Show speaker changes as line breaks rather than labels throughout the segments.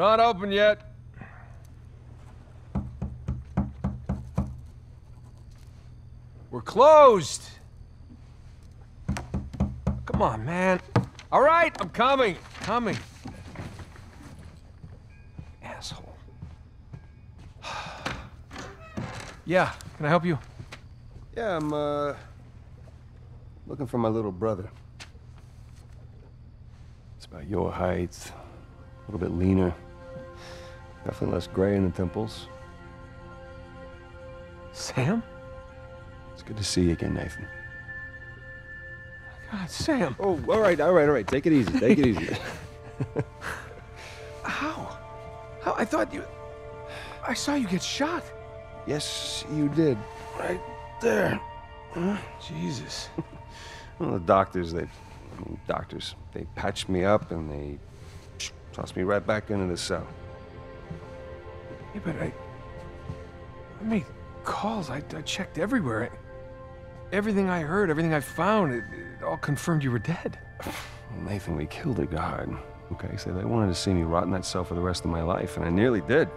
Not open yet. We're closed. Come on, man. All right, I'm coming. Coming. Asshole. yeah, can I help you?
Yeah, I'm, uh... looking for my little brother. It's about your height, a little bit leaner. Definitely less gray in the temples.
Sam?
It's good to see you again, Nathan.
God, Sam.
Oh, all right, all right, all right. Take it easy, take it easy.
How? How? I thought you... I saw you get shot.
yes, you did. Right there.
Jesus.
Well, the doctors, they... I mean, doctors, they patched me up and they tossed me right back into the cell.
Yeah, but I... I made calls. I, I checked everywhere. I, everything I heard, everything I found, it, it all confirmed you were dead.
Nathan, we killed a guard. Okay, so they wanted to see me rot in that cell for the rest of my life, and I nearly did.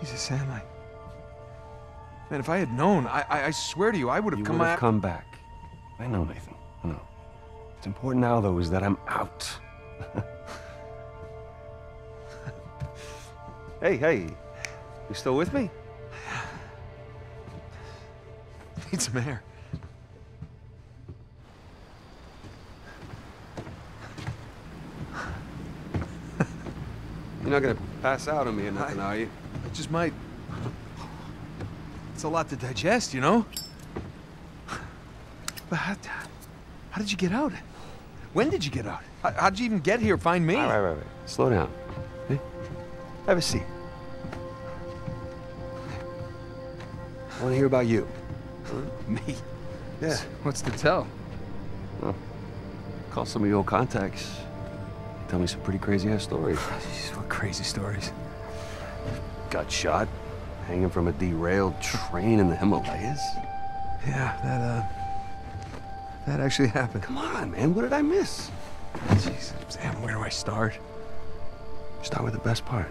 Jesus, Sam, I... Man, if I had known, I, I, I swear to you, I would have
You
come
would have come back. I know, Nathan. I know. What's important now, though, is that I'm out. hey, hey. You still with me?
Need some air.
You're not gonna pass out on me or nothing, are you?
I just might... It's a lot to digest, you know? But how, how did you get out? When did you get out? How, how'd you even get here, find me?
All right, right, right. Slow down. Hey, have a seat. I want to hear about you.
Me?
Yeah.
What's to tell?
Call some of your old contacts. Tell me some pretty crazy ass stories.
Jeez, what crazy stories.
Got shot, hanging from a derailed train in the Himalayas.
Yeah, that, uh... That actually happened.
Come on, man. What did I miss?
Jeez, Sam, where do I start?
Start with the best part.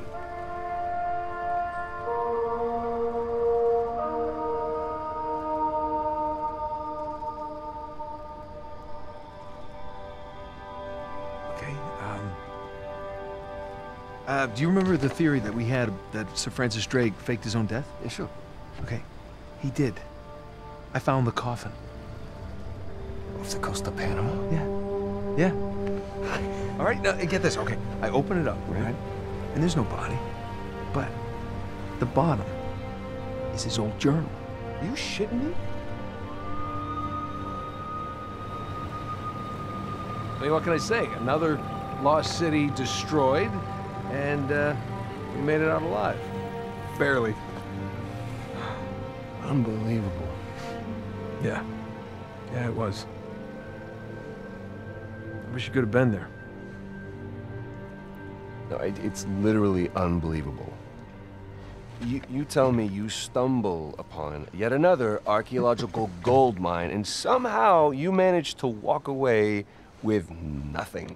Uh, do you remember the theory that we had that Sir Francis Drake faked his own death?
Yeah, sure.
Okay, he did. I found the coffin.
Off the coast of Panama.
Yeah. Yeah. All right, now get this. Okay, I open it up, right? And there's no body. But the bottom is his old journal.
You shitting me?
I mean, what can I say? Another lost city destroyed, and uh, we made it out alive. Barely.
Unbelievable.
Yeah. Yeah, it was. I wish you could have been there.
No, it, it's literally unbelievable. You, you tell me you stumble upon yet another archaeological gold mine, and somehow you manage to walk away with nothing.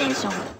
英雄。